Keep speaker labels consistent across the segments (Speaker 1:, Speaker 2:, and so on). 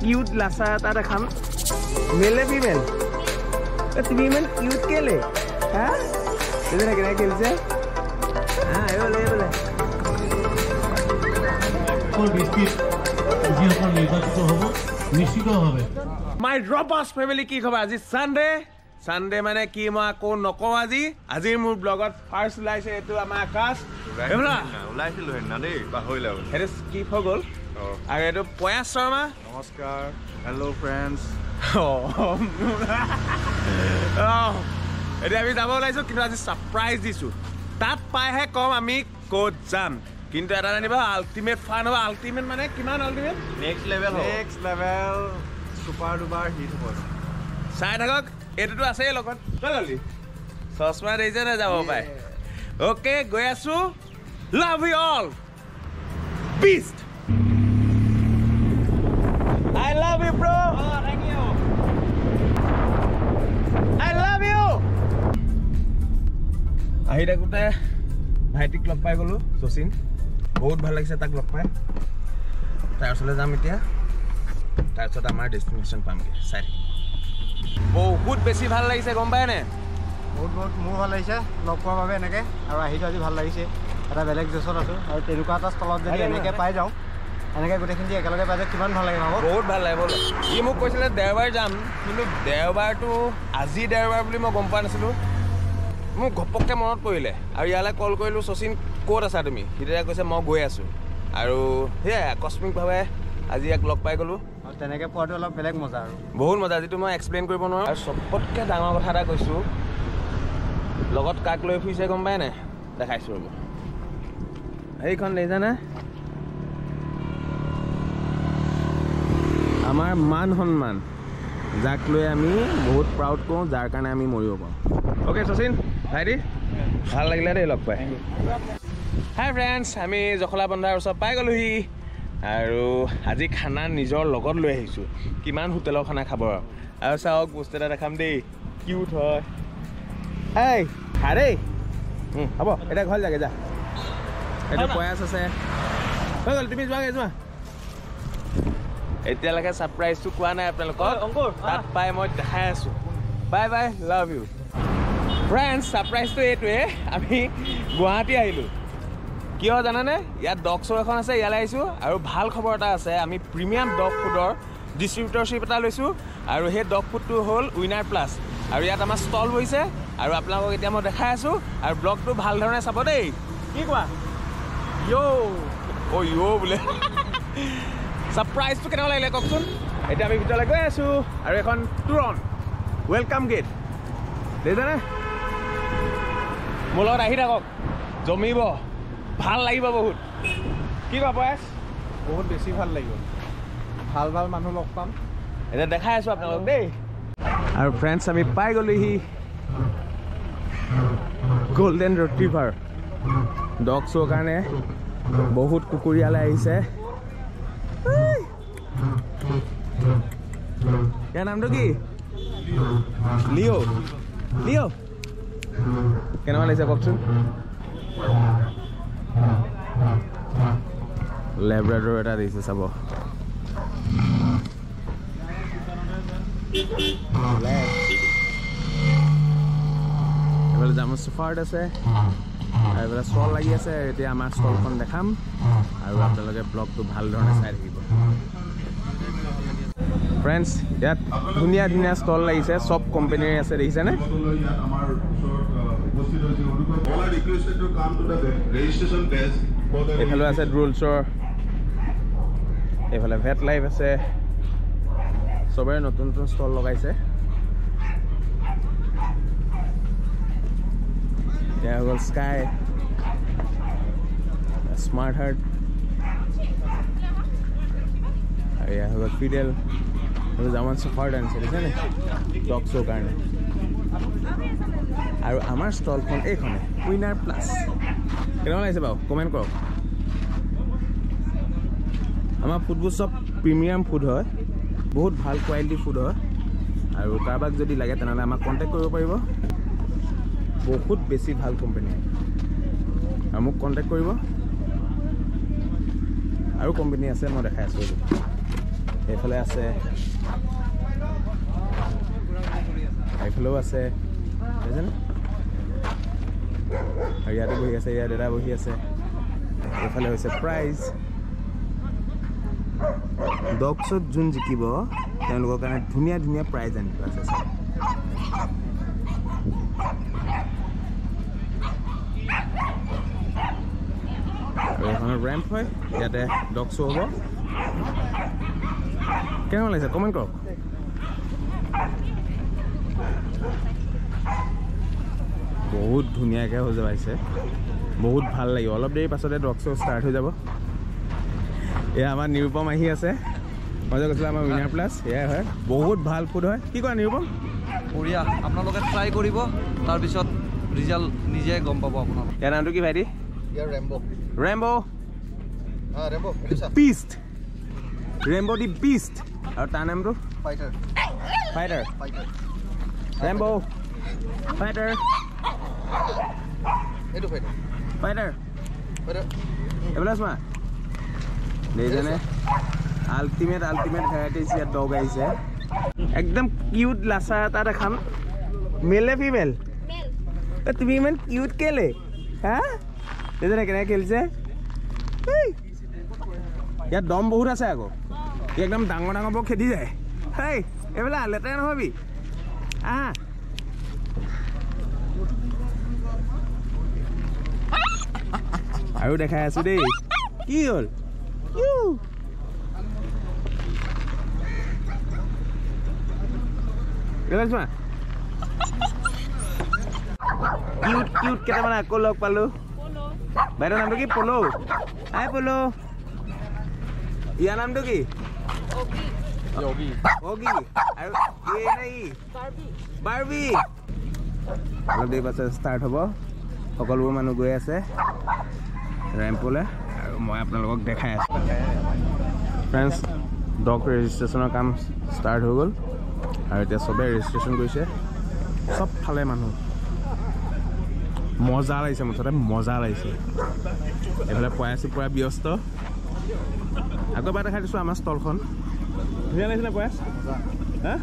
Speaker 1: Cute lachha এটা দেখাম মেলে ফিমেল তুমি ইমান কিউট কেলে হা কেনেকৈ খেলিছে হা এইবোলে এইবোলে
Speaker 2: ভিত্তিত যিসকল নিৰ্বাচিত হ'ব নিশ্চিতভাৱে
Speaker 1: মাই ড্ৰপাৰ্ছ ফেমিলি কি খবৰ আজি চানডে চানডে মানে কি মই আকৌ নকওঁ আজি আজি মোৰ ব্লগত ফাৰ্ষ্ট ওলাইছে এইটো আমাৰ আকাশ
Speaker 3: ওলাইছিলো সেইদিনা দেই পাহৰিলে
Speaker 1: সেইটো স্কিপ হৈ গ'ল আৰু এইটো প্ৰয়াস শৰ্মা?
Speaker 3: নমস্কাৰ। হেল্ল' ফ্ৰেণ্ডছ
Speaker 1: এতিয়া আমি যাব ওলাইছোঁ কিন্তু আজি ছাৰপ্ৰাইজ দিছোঁ। তাত পাইহে কম আমি ক'ত যাম। কিন্তু এটা জানিবা আল্টিমেট ফান হ'ব। আল্টিমেট মানে কিমান ultimate
Speaker 3: next level next level super duper hit হ'ব।
Speaker 1: চাই থাকক এইটোতো আছেই লগত। তই ললি চশমা দেখিছে নে যাব পাই? অ'কে গৈ আছোঁ। লাভ ইউ অল বিষ্ট আহি থাকোঁতে ভাইটিক লগ পাই গ'লোঁ শচীন। বহুত ভাল লাগিছে তাক লগ পাই। তাৰ ওচৰলৈ যাম এতিয়া। তাৰপিছত আমাৰ ডেষ্টিনেশ্যন পামগৈ। চাই থাকিম। বহুত বেছি ভাল লাগিছে গম পায়নে
Speaker 4: বহুত বহুত মোৰ ভাল লাগিছে। লগ পোৱাৰ বাবে এনেকৈ। আৰু আহিটো আজি ভাল লাগিছে। এটা বেলেগ জেছত আছোঁ। আৰু তেনেকুৱা এটা স্থলত যদি এনেকৈ পাই যাওঁ এনেকৈ গোটেইখিনি একেলগে পাই যাওঁ কিমান ভাল লাগে ভাবক
Speaker 1: বহুত ভাল লাগে ব'ল ই মোক কৈছিলে দেওবাৰ যাম কিন্তু দেওবাৰটো আজি দেওবাৰ বুলি মই গম পোৱা নাছিলোঁ। মোক ঘপককৈ মনত পৰিলে। আৰু ইয়ালৈ কল কৰিলোঁ শচীন ক'ত আছা তুমি? সি তেতিয়া কৈছে মই গৈ আছোঁ। আৰু সেয়াই আকস্মিকভাৱে আজি ইয়াক লগ পাই গ'লোঁ।
Speaker 4: তেনেকৈ পোৱাটো অলপ বেলেগ মজা আৰু।
Speaker 1: বহুত মজা যিটো মই এক্সপ্লেইন কৰিব নোৱাৰোঁ। আৰু চবতকৈ ডাঙৰ কথা এটা কৈছোঁ লগত কাক লৈ ফুৰিছে গম পায় নাই দেখাইছোঁ ৰ'ব। সেইখন দেখিছানে? আমাৰ মান সন্মান যাক লৈ আমি বহুত প্ৰাউড কৰোঁ যাৰ কাৰণে আমি মৰিব পাৰোঁ। অ'কে শচীন। ভাইটি ভাল লাগিলে দেই লগ পাই। হাই ফ্ৰেণ্ডছ আমি জখলা বন্ধাৰ ওচৰত পাই গ'লোহি। আৰু আজি খানা নিজৰ লগত লৈ আহিছোঁ। কিমান হোটেলৰ খানা খাব আৰু। চাওক বস্তু এটা দেখাম দেই। কিউট হয়। এই খা দেই। উম, হ'ব এতিয়া ঘৰ যাগে যা। এইটো প্ৰয়াস আছে। হৈ গ'ল তুমি যোৱাগে যোৱা। এতিয়ালৈকে ছাৰপ্ৰাইজটো কোৱা নাই আপোনালোকক। তাত পাই মই দেখাই আছোঁ। Bye bye love you friends ছাৰপ্ৰাইজটো এইটোৱে। আমি গুৱাহাটী আহিলোঁ। কিয় জানানে? ইয়াত ডগ শ্ব' এখন আছে ইয়ালৈ আহিছোঁ। আৰু ভাল খবৰ এটা আছে আমি প্ৰিমিয়াম ডগ ফুডৰ ডিষ্ট্ৰিবিউটৰশ্বিপ এটা লৈছোঁ। আৰু সেই ডগ ফুডটো হ'ল উইনাৰ প্লাছ আৰু ইয়াত আমাৰ ষ্টল বহিছে। আৰু আপোনালোকক এতিয়া মই দেখাই আছোঁ। আৰু ব্লগটো ভাল ধৰণে চাব দেই। কি কোৱা? য়ৌ অ' য়ৌ বোলে। ছাৰপ্ৰাইজটো কেনেকুৱা লাগিলে কওকচোন? এতিয়া আমি ভিতৰলৈ গৈ আছোঁ। আৰু এখন তুৰণ ৱেলকাম গেট দেখিছেনে? মোৰ লগত আহি থাকক। জমিব ভাল লাগিব বহুত। কি কোৱা প্ৰয়াস
Speaker 4: বহুত বেছি ভাল লাগিব। ভাল ভাল মানুহ লগ পাম।
Speaker 1: এতিয়া দেখাই আছোঁ আপোনালোক দেই। আৰু ফ্ৰেণ্ডছ আমি পাই গ'লোহি। গল্ডেন ৰিভাৰ ডগ শ্ব'ৰ কাৰণে বহুত কুকুৰীয়ালৈ আহিছে! ইয়াৰ নামটো কি? লিঅ' লিঅ' কেনেকুৱা লাগিছে কওকচোন লেব্ৰাডৰ এটা দিছে চাব এইফালে জামুচ চুফাৰ্ট আছে আৰু এইফালে ষ্টল লাগি আছে এতিয়া আমাৰ ষ্টলখন দেখাম আৰু আপোনালোকে ব্লগটো ভাল ধৰণে চাই থাকিব ফ্ৰেণ্ডছ ইয়াত ধুনীয়া ধুনীয়া ষ্টল লাগিছে চব কোম্পানীৰে আছে দেখিছেনে এইফালে আছে ড্ৰোলছৰ এইফালে ভেট লাইফ আছে। চবৰে নতুন নতুন ষ্টল লগাইছে। হৈ গ'ল স্কাই স্মাৰ্ট হাৰ্ট আৰু এয়া হৈ গ'ল ফিডেল আৰু জামান চফাৰ আনিছে দেখিছেনে ডগ শ্ব'ৰ কাৰণে। আৰু আমাৰ ষ্টলখন এইখনে। উইনাৰ প্লাছ কেনেকুৱা লাগিছে বাৰু কমেণ্ট কৰক আমাৰ ফুডবোৰ চব প্ৰিমিয়াম ফুড হয়। বহুত ভাল কোৱালিটি ফুড হয়। আৰু কাৰোবাক যদি লাগে তেনেহ'লে আমাক কণ্টেক্ট কৰিব পাৰিব। বহুত বেছি ভাল কোম্পানী আৰু মোক কণ্টেক্ট কৰিব। আৰু কোম্পানী আছে মই দেখাই আছোঁ। এইফালে আছে। এইফালেও আছে। বুজিছেনে? আৰু ইয়াতো বহি আছে ইয়াত দাদা বহি আছে এইফালে হৈছে প্ৰাইজ ডগছত যোন জিকিব তেওঁলোকৰ কাৰণে ধুনীয়া ধুনীয়া প্ৰাইজ আনি আছে। আৰু এইখনৰ ৰেম্প হয় ইয়াতে ডগ শ্ব' হ'ব কেনেকুৱা লাগিছে কমেণ্ট কৰক বহুত ধুনীয়াকৈ হৈ যাবাইছে। বহুত ভাল লাগিব। অলপ দেৰি পাছতে ডগ শ্ব' ষ্টাৰ্ট হৈ যাব। এয়া আমাৰ নিৰুপম আহি আছে। মই যে কৈছিলোঁ আমাৰ উইনাৰ প্লাছ এয়াই হয়। বহুত ভাল ফুড হয়। কি কয় নিৰুপম?
Speaker 5: বঢ়িয়া। আপোনালোকে ট্ৰাই কৰিব তাৰপিছত ৰিজাল্ট নিজে গম পাব আপোনালোকে।
Speaker 1: ইয়াৰ নামটো কি ভাইটি?
Speaker 4: ৰেম্ব
Speaker 1: পিষ্ট ৰেম্ব দি পিষ্ট আৰু তাৰ নামটো?
Speaker 4: ফাইটাৰ
Speaker 1: ফাইটাৰ ৰেম্ব ফাইটাৰ
Speaker 4: এইটো ফাইটাৰ
Speaker 1: ফাইটাৰ
Speaker 4: ফাইটাৰ
Speaker 1: এইফালে চোৱা দেখিছেনে? আল্টিমেট আল্টিমেট ভেৰাইটিজ ইয়াত ডগ আহিছে। একদম কিউট লাচা এটা দেখাম। মেলে ফিমেল তুমি ইমান কিউট কেলে? হা? দেখিছেনে কেনেকৈ খেলিছে। ইয়াত দম বহুত আছে আকৌ। একদম ডাঙৰ ডাঙৰবোৰ খেদি যায়। হেই এইবিলাক লেতেৰা নহবি। আহা। আৰু দেখাই আছো দেই। কি হ'ল? চোৱা কিউট কিউট কেইটামান আকৌ লগ পালো। বাইদেউৰ নামটো কি? পল। হাই পল। ইয়াৰ নামটো কি? আৰু বাৰ্বি। অলপ দেৰি পাছত ষ্টাৰ্ট হ'ব। সকলোবোৰ মানুহ গৈ আছে। ৰেম্পলৈ আৰু মই আপোনালোকক দেখাই আছোঁ। ফ্ৰেণ্ডছ ডগ ৰেজিষ্ট্ৰেশ্যনৰ কাম ষ্টাৰ্ট হৈ গ'ল আৰু এতিয়া চবেই ৰেজিষ্ট্ৰেশ্যন কৰিছে। চবফালে মানুহ। মজা লাগিছে মুঠতে মজা লাগিছে। এইফালে পয়াচি পূৰা ব্যস্ত। আকৌ এবাৰ দেখাই দিছোঁ আমাৰ ষ্টলখন। ধুনীয়া পয়াস হা?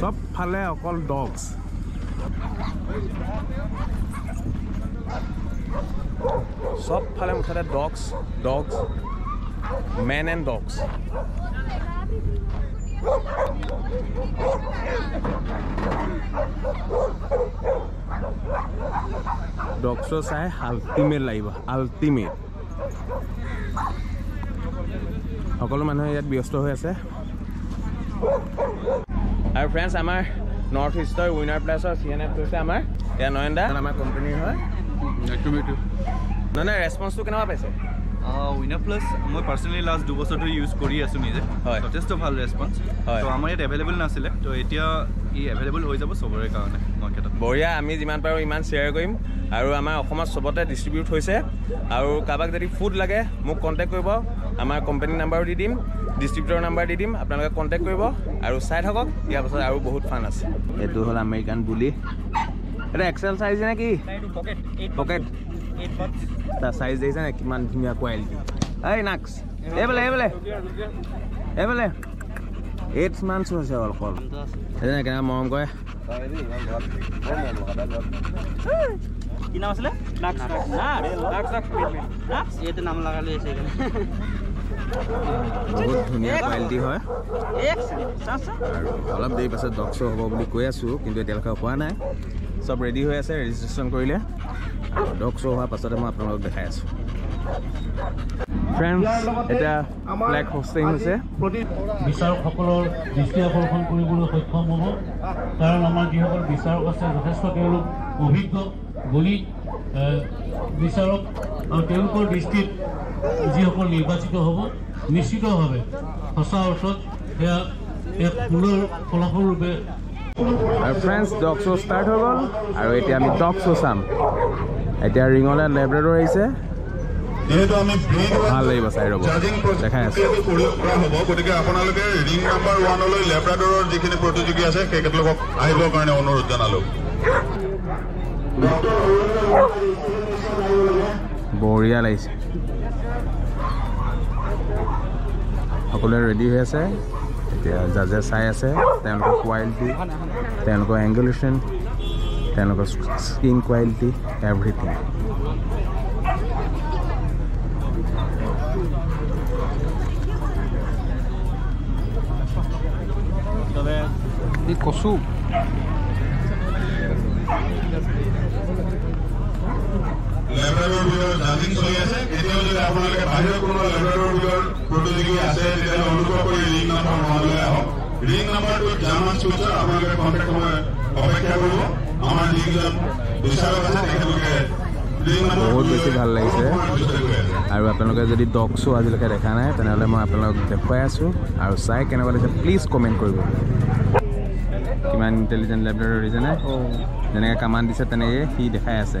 Speaker 1: চবফালে অকল ডগছ চবফালে মুঠতে dogs dogs men and dogs ডগছৰ চাই আল্টিমেট লাগিব আল্টিমেট সকলো মানুহে ইয়াত ব্যস্ত হৈ আছে। আৰু ফ্ৰেণ্ডছ আমাৰ নৰ্থ ইষ্টৰ উইনাৰ প্লেছৰ চি এন এফ হৈছে আমাৰ। এয়া নয়ন দা আমাৰ কোম্পানীৰ হয়। নহয় নহয় ৰেচপন্সটো কেনেকুৱা পাইছে?
Speaker 5: উইনাৰ প্লাছ মই পাৰ্চনেলি লাষ্ট দুবছৰ ধৰি ইউজ কৰি আছোঁ নিজে।
Speaker 1: হয়।
Speaker 5: যথেষ্ট ভাল ৰেচপঞ্চ
Speaker 1: হয়।
Speaker 5: ত' আমাৰ ইয়াত এভেইলেবল নাছিলে। ত' এতিয়া ই এভেইলেবল হৈ যাব চবৰে কাৰণে মাৰ্কেটত
Speaker 1: বঢ়িয়া আমি যিমান পাৰোঁ ইমান শ্বেয়াৰ কৰিম। আৰু আমাৰ অসমত চবতে ডিষ্ট্ৰিবিউট হৈছে। আৰু কাৰোবাক যদি ফুড লাগে মোক কণ্টেক্ট কৰিব। আমাৰ কোম্পানীৰ নাম্বাৰো দি দিম। ডিষ্ট্ৰিবিউটৰ নাম্বাৰ দি দিম আপোনালোকে কণ্টেক্ট কৰিব আৰু চাই থাকক ইয়াৰ পাছত আৰু বহুত ফান আছে। এইটো হ'ল আমেৰিকান বুলি। এইটো এক্সেল চাইজ নে কি? পকেট তাৰ চাইজ দেখিছে নে? কিমান ধুনীয়া কোৱালিটি এই নাক্স এইফালে এইফালে এইফালে এইট মান্থছ হৈছে অকল সেইজনে কেনেকৈ মৰম কৰে।
Speaker 6: কি নাম আছিলে? এইটো নাম লগালে সেইকাৰণে
Speaker 1: বহুত ধুনীয়া কোৱালিটি হয়। আৰু অলপ দেৰি পাছত ডগ শ্ব' হ'ব বুলি কৈ আছোঁ কিন্তু এতিয়ালৈকে হোৱা নাই। চব ৰেডি হৈ আছে ৰেজিষ্ট্ৰেশ্যন কৰিলে। ডগ শ্ব' হোৱাৰ পাছতে মই আপোনালোকক দেখাই আছোঁ। ফ্ৰেণ্ডছ এতিয়া ফ্লেগ হোষ্টিং হৈছে।
Speaker 2: বিচাৰকসকলৰ দৃষ্টি আকৰ্ষণ কৰিবলৈ সক্ষম হ'ব। কাৰণ আমাৰ যিসকল বিচাৰক আছে যথেষ্ট তেওঁলোক অভিজ্ঞ বলি বিচাৰক আৰু তেওঁলোকৰ দৃষ্টিত যিসকল নিৰ্বাচিত হ'ব নিশ্চিতভাৱে সঁচা অৰ্থত সেয়া এক সুন্দৰ ফলাফল ৰূপে
Speaker 1: আৰু ফ্ৰেণ্ডছ ডগ শ্ব' ষ্টাৰ্ট হৈ গ'ল আৰু এতিয়া আমি ডগ শ্ব' চাম। এতিয়া ৰিঙলৈ লেব্ৰেডৰ আহিছে।
Speaker 7: যিহেতু আমি ব্ৰেড
Speaker 1: ভাল লাগিব চাই ৰ'ব। দেখাই আছোঁ।
Speaker 7: গতিকে আপোনালোকে ৰিং নাম্বাৰ ওৱানলৈ লেব্ৰাডৰৰ যিখিনি প্ৰতিযোগী আছে তেখেতলোকক আহিবৰ কাৰণে অনুৰোধ জনালোঁ।
Speaker 1: বঢ়িয়া লাগিছে। সকলোৱে ৰেডি হৈ আছে। এতিয়া জাজে চাই আছে তেওঁলোকৰ কোৱালিটি তেওঁলোকৰ এংগুলেশ্যন তেওঁলোকৰ স্কিন কোৱালিটি এভৰিথিং
Speaker 5: কচু।
Speaker 7: লেবৰেটৰ বিলৰ জাজিং চলি আছে। এতিয়াও যদি আপোনালোকে বাহিৰৰ কোনোবা লেবৰেটৰ বিলৰ প্ৰতিযোগী আছে তেতিয়াহ'লে অনুগ্ৰহ কৰি ৰিং নাম্বাৰ মহালৈ আহক। ৰিং নাম্বাৰটোত জাৰ্মান চুইচৰ আপোনালোকে কণ্টেক্ট সময় অপেক্ষা কৰিব। আমাৰ যিকেইজন বিচাৰক আছে তেখেতলোকে
Speaker 1: বহুত বেছি ভাল লাগিছে। আৰু আপোনালোকে যদি ডগ শ্ব' আজিলৈকে দেখা নাই তেনেহ'লে মই আপোনালোকক দেখুৱাই আছোঁ। আৰু চাই কেনেকুৱা লাগিছে প্লিজ কমেণ্ট কৰিব। কিমান ইণ্টেলিজেণ্ট লেবৰেটৰ দিছেনে যেনেকৈ কামান দিছে তেনেকৈ সি দেখাই আছে।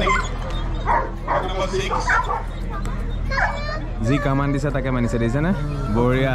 Speaker 7: নেকি টেক নাম্বাৰ ছিক্স
Speaker 1: যি কামান দিছে তাকে মানিছে দিছেনে বঢ়িয়া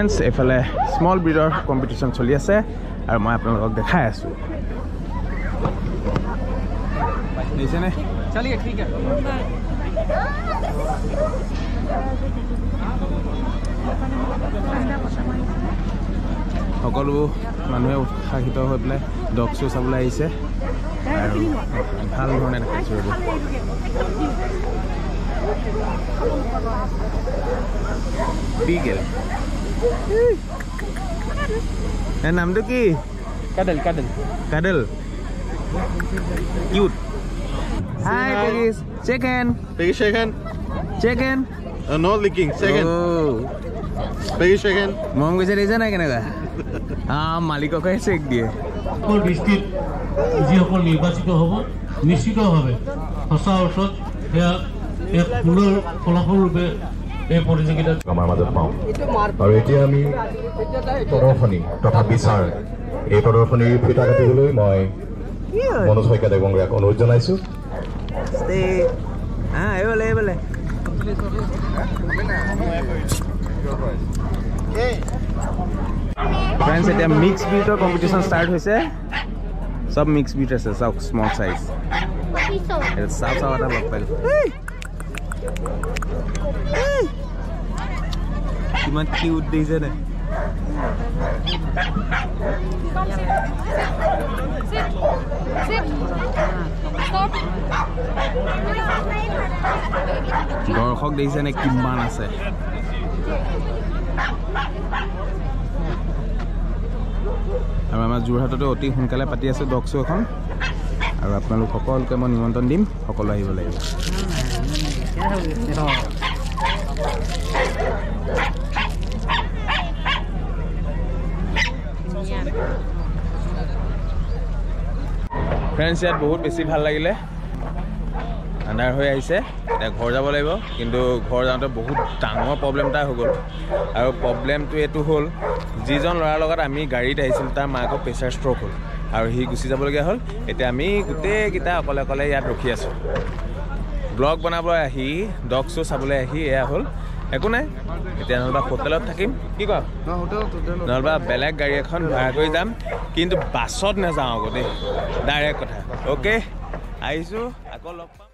Speaker 1: ফ্ৰেণ্ডছ এইফালে স্মল ব্ৰিডৰ কম্পিটিশ্যন চলি আছে আৰু মই আপোনালোকক দেখাই আছোঁ। দেখিছেনে?
Speaker 5: চলিয়ে ঠিক আছে।
Speaker 1: সকলো মানুহে উৎসাহিত হৈ পেলাই ডগ শ্ব' চাবলৈ আহিছে। আৰু ভাল ধৰণে দেখাইছোঁ এইবোৰ বিগেল এ নামটো কি
Speaker 5: cuddle cuddle
Speaker 1: cuddle cute hi Peggy's chicken
Speaker 3: Peggy shaken?
Speaker 1: Chicken
Speaker 3: Uh, no licking. Second.
Speaker 1: Oh.
Speaker 3: Peggy shaken.
Speaker 1: মৰম গৈছে দেখিছে নাই কেনেকুৱা আহ মালিককে চেক দিয়ে
Speaker 2: সকল দৃষ্টিত যিসকল নিৰ্বাচিত হ'ব নিশ্চিতভাৱে সঁচা অৰ্থত সেয়া এক সুন্দৰ ফলাফল ৰূপে এই প্ৰতিযোগিতাত
Speaker 8: আমাৰ মাজত পাওঁ। আৰু এতিয়া আমি প্ৰদৰ্শনী তথা বিচাৰ। এই প্ৰদৰ্শনীৰ ফিতা কাটিবলৈ মই মনোজ শইকীয়া দেৱংগীয়াক অনুৰোধ জনাইছোঁ।
Speaker 1: ফ্ৰেণ্ডছ এতিয়া মিক্স বিটৰ কম্পিটিশ্যন ষ্টাৰ্ট হৈছে। চব মিক্স বিট আছে চাওক স্মল চাইজ চাওঁ চাওঁ এটা লগ পালোঁ কিমান কিউট দেখিছে নে? দৰ্শক দেখিছে নে কিমান আছে? আৰু আমাৰ যোৰহাটতো অতি সোনকালে পাতি আছে ডগ শ্ব' এখন। আৰু আপোনালোক সকলোকে মই নিমন্ত্ৰণ দিম সকলো আহিব লাগিব। ফ্ৰেণ্ডছ ইয়াত বহুত বেছি ভাল লাগিলে। আন্ধাৰ হৈ আহিছে। এতিয়া ঘৰ যাব লাগিব। কিন্তু ঘৰ যাওঁতে বহুত ডাঙৰ প্ৰব্লেম এটা হৈ গ'ল। আৰু প্ৰব্লেমটো এইটো হ'ল যিজন ল'ৰাৰ লগত আমি গাড়ীত আহিছিলোঁ তাৰ মাকৰ প্ৰেছাৰ ষ্ট্ৰ'ক হ'ল। আৰু সি গুচি যাবলগীয়া হ'ল। এতিয়া আমি গোটেইকেইটা অকলে অকলে ইয়াত ৰখি আছোঁ। ব্লগ বনাবলৈ আহি ডগ শ্ব' চাবলৈ আহি এয়া হ'ল। একো নাই? এতিয়া নহ'বা হোটেলত থাকিম। কি কয় নহ'বা বেলেগ গাড়ী এখন ভাড়া কৰি যাম কিন্তু বাছত নাযাওঁ আকৌ দেই। ডাইৰেক্ট কথা। অ'কে আহিছোঁ। আকৌ লগ পাম।